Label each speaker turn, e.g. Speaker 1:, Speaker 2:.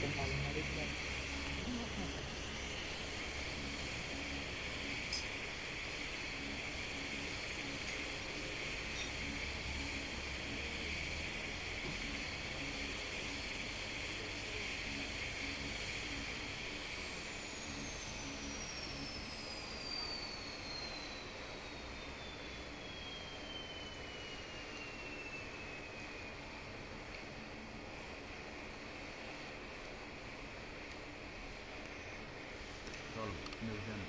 Speaker 1: Thank you.
Speaker 2: November.